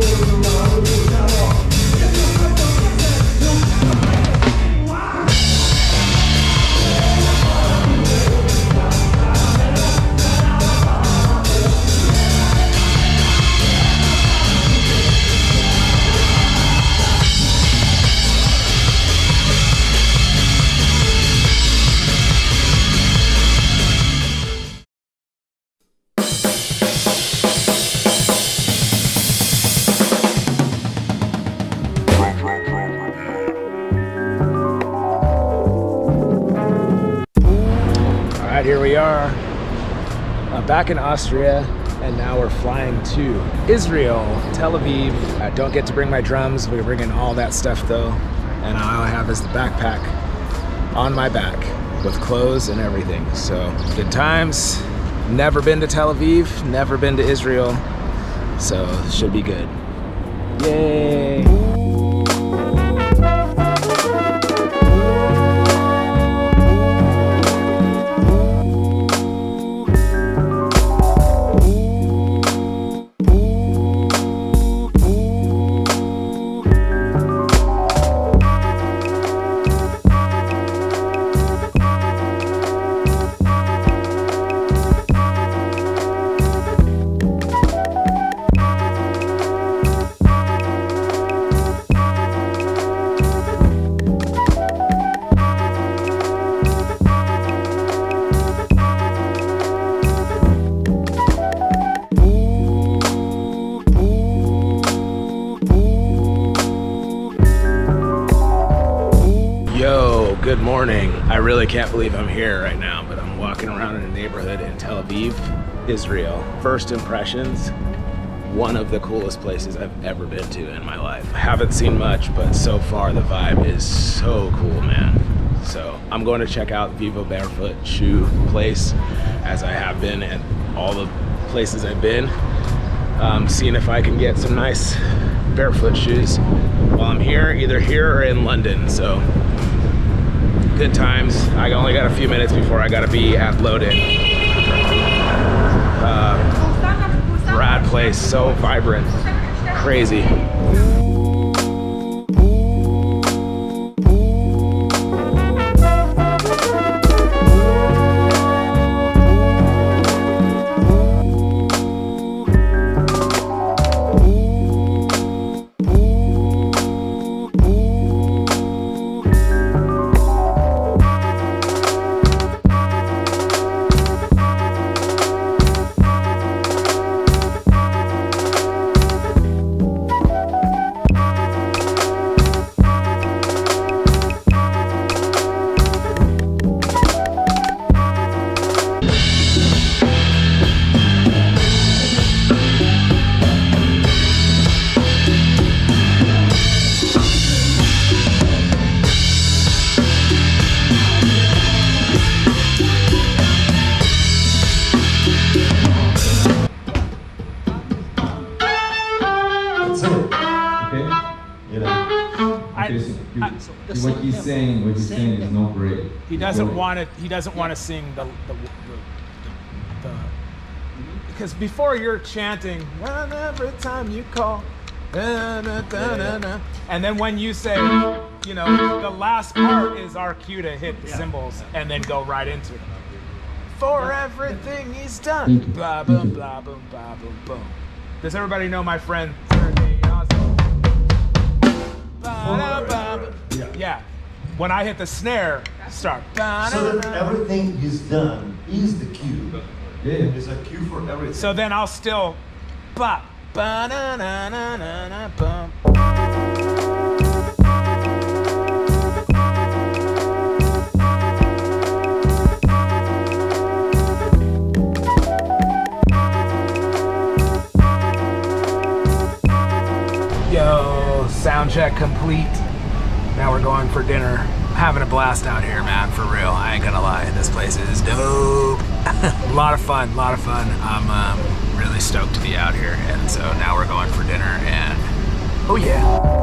right, in Austria, and now we're flying to Israel, Tel Aviv. I don't get to bring my drums. We're bringing all that stuff though, and all I have is the backpack on my back with clothes and everything. So good times. Never been to Tel Aviv, never been to Israel, so should be good. Yay! Good morning. I really can't believe I'm here right now, but I'm walking around in a neighborhood in Tel Aviv, Israel. First impressions, one of the coolest places I've ever been to in my life. I haven't seen much, but so far the vibe is so cool, man. So I'm going to check out Vivo Barefoot Shoe Place as I have been at all the places I've been. Um, seeing if I can get some nice barefoot shoes while I'm here, either here or in London. So good times. I only got a few minutes before I gotta be at load-in. Uh, rad place, so vibrant, crazy. Saying, what he's saying is no break. He doesn't want it. He doesn't want to sing the the, the, the, the mm-hmm. because before you're chanting "Well, every time you call, da, da, da, da, da," and then when you say, you know, the last part is our cue to hit the cymbals and then go right into it. For everything he's done, blah boom, blah boom, blah boom, boom. Does everybody know my friend When I hit the snare, start. So that everything he's done is the cue. Yeah. It's a cue for everything. So then I'll still bop. Bum. Yo, sound check complete. Now we're going for dinner. Having a blast out here, man, for real. I ain't gonna lie, this place is dope. a lot of fun, a lot of fun. I'm um, really stoked to be out here. And so now we're going for dinner and oh yeah.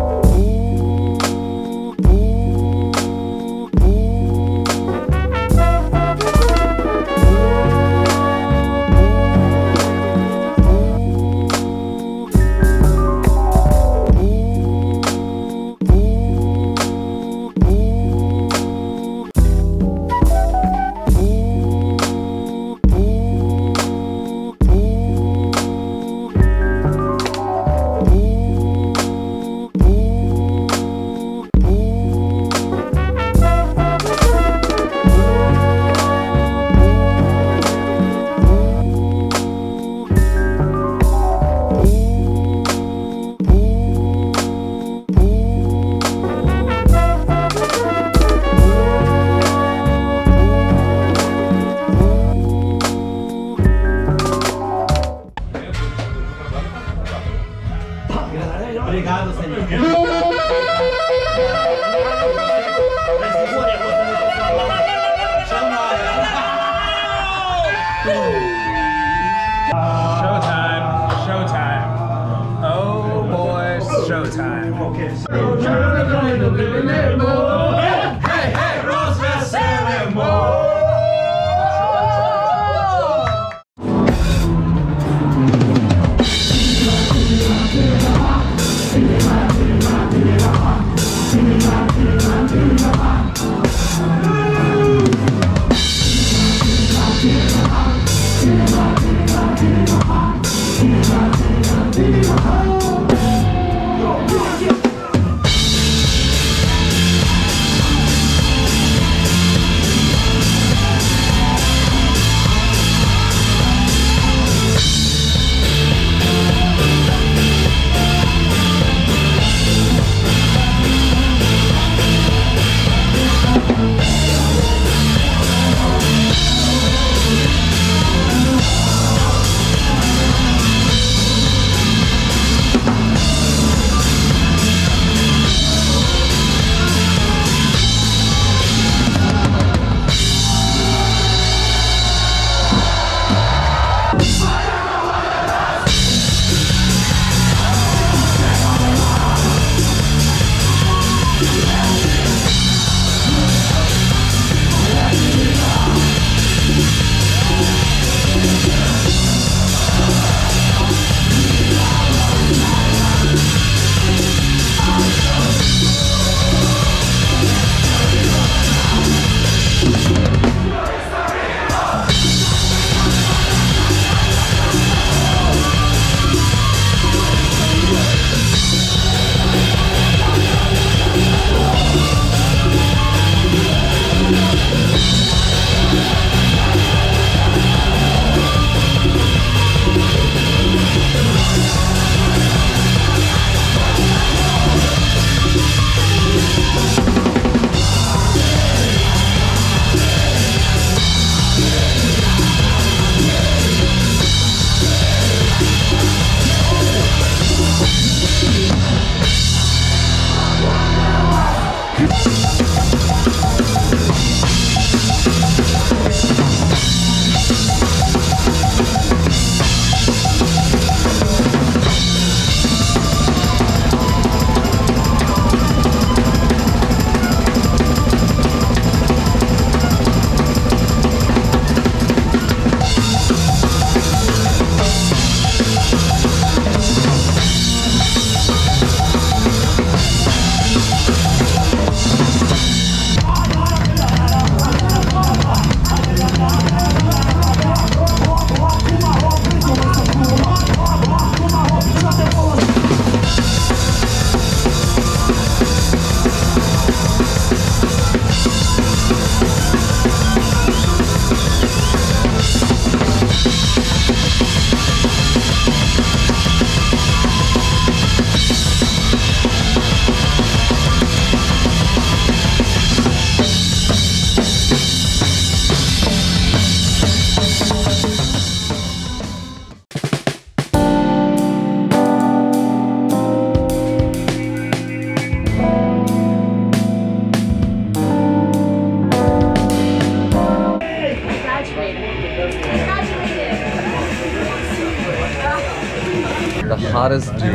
Hottest dude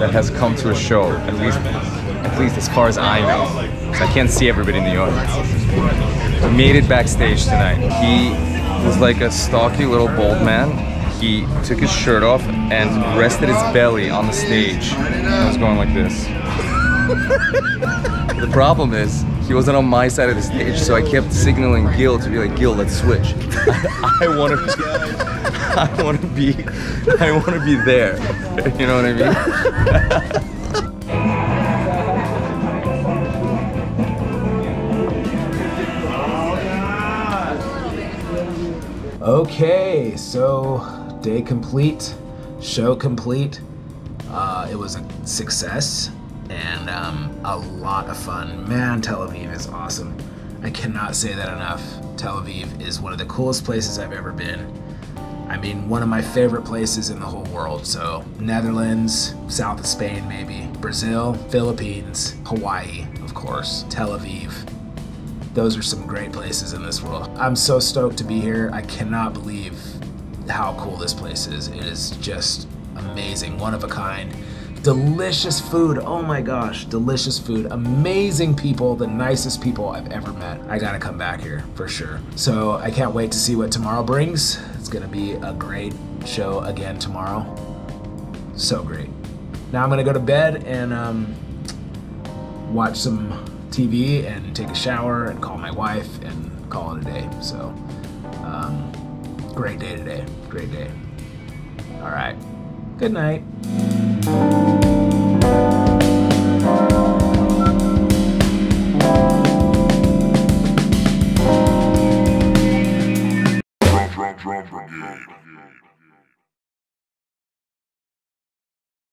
that has come to a show, at least at least as far as I know. I can't see everybody in the audience. He made it backstage tonight. He was like a stocky little bald man. He took his shirt off and rested his belly on the stage. And was going like this. the problem is, he wasn't on my side of the stage, so I kept signaling Gil to be like, Gil, let's switch. I, I want to be, I want to be, I want to be there. You know what I mean? Okay, so day complete, show complete. Uh, it was a success and um, a lot of fun. Man, Tel Aviv is awesome. I cannot say that enough. Tel Aviv is one of the coolest places I've ever been. I mean, one of my favorite places in the whole world. So, Netherlands, south of Spain, maybe, Brazil, Philippines, Hawaii, of course, Tel Aviv. Those are some great places in this world. I'm so stoked to be here. I cannot believe how cool this place is. It is just amazing, one of a kind. Delicious food. Oh my gosh, delicious food. Amazing people, the nicest people I've ever met. I gotta come back here for sure. So I can't wait to see what tomorrow brings. It's gonna be a great show again tomorrow. So great. Now I'm gonna go to bed and um, watch some TV and take a shower and call my wife and call it a day. So, um, great day today. Great day. All right. Good night.